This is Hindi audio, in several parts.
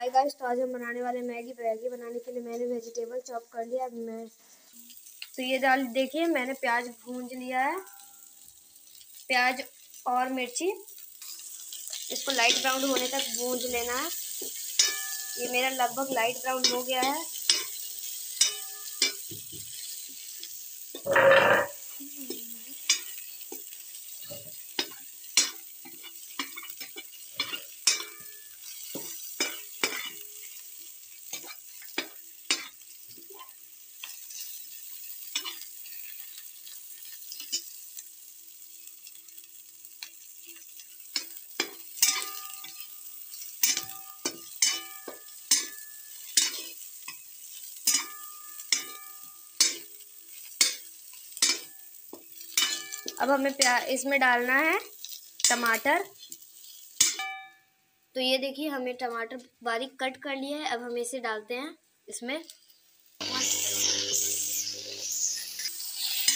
हाय गाइस तो आज हम बनाने वाले मैगी मैगी बनाने के लिए मैंने वेजिटेबल चॉप कर लिया। मैं तो ये दाल देखिए, मैंने प्याज भूंज लिया है। प्याज और मिर्ची। इसको लाइट ब्राउन होने तक भूंज लेना है। ये मेरा लगभग लाइट ब्राउन हो गया है। अब हमें प्या, इसमें डालना है टमाटर। तो ये देखिए हमें टमाटर बारीक कट कर लिया है। अब हम इसे डालते हैं इसमें।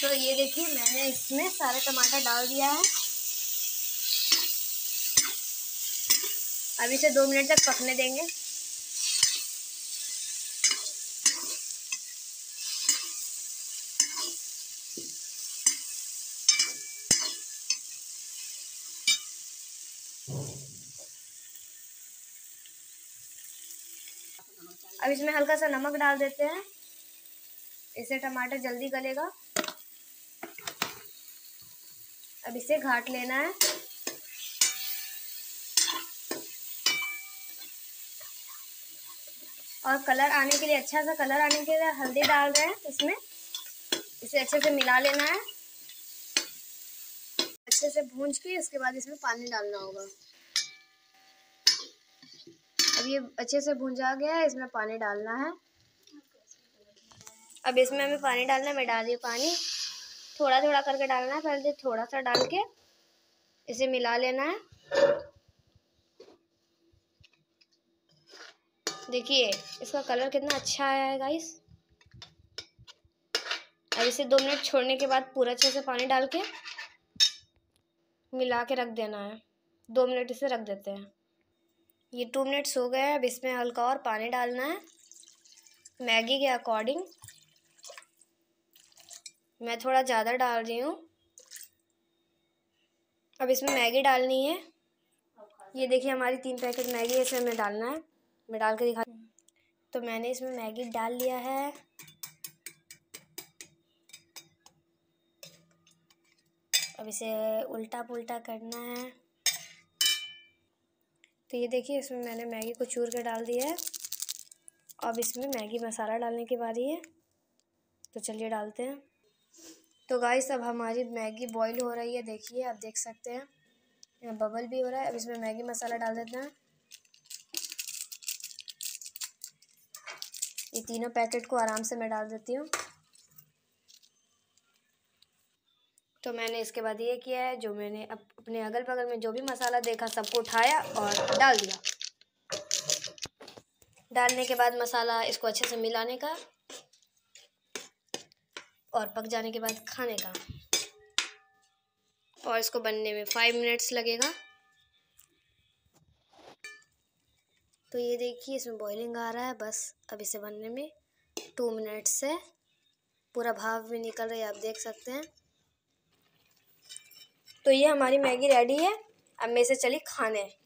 तो ये देखिए, मैंने इसमें सारे टमाटर डाल दिया है। अब इसे दो मिनट तक पकने देंगे। अब इसमें हल्का सा नमक डाल देते हैं। इससे टमाटर जल्दी गलेगा। अब इसे घाट लेना है। और कलर आने के लिए अच्छा सा कलर आने के लिए हल्दी डाल रहे हैं। इसमें इसे अच्छे से मिला लेना है। अच्छे से भूंज के इसके बाद इसमें पानी डालना होगा। अब ये अच्छे से भुंजा गया है, इसमें पानी डालना है। अब इसमें हमें पानी डालना है, मैं डालिए पानी। थोड़ा थोड़ा करके डालना है, पहले थोड़ा सा डाल के इसे मिला लेना है। देखिए, इसका कलर कितना अच्छा आया है गाइस अब इसे दो मिनट छोड़ने के बाद पूरा अच्छे से पानी डाल के मिला के रख देना है। दो मिनट इसे रख देते हैं। ये टू मिनट्स हो गए अब इसमें हल्का और पानी डालना है। मैगी के अकॉर्डिंग मैं थोड़ा ज़्यादा डाल रही हूँ। अब इसमें मैगी डालनी है। ये देखिए हमारी तीन पैकेट मैगी इसमें डालना है। मैं डाल के दिखा तो मैंने इसमें मैगी डाल लिया है। अब इसे उल्टा पुल्टा करना है। तो ये देखिए, इसमें मैंने मैगी को चूर कर डाल दिया है। अब इसमें मैगी मसाला डालने की बारी है। तो चलिए डालते हैं। तो गाइस अब हमारी मैगी बॉईल हो रही है। देखिए, आप देख सकते हैं। यहाँ बबल भी हो रहा है। अब इसमें मैगी मसाला डाल देते हैं। ये तीनों पैकेट को आराम से मैं डाल देती हूँ। तो मैंने इसके बाद ये किया है जो मैंने अप, अपने अगल बगल में जो भी मसाला देखा सबको उठाया और डाल दिया। डालने के बाद मसाला इसको अच्छे से मिलाने का और पक जाने के बाद खाने का। और इसको बनने में फाइव मिनट्स लगेगा। तो ये देखिए इसमें बॉइलिंग आ रहा है बस अब इसे बनने में टू मिनट्स से। पूरा भाव भी निकल रही है आप देख सकते हैं। तो ये हमारी मैगी रेडी है। अब मैं इसे चली खाने।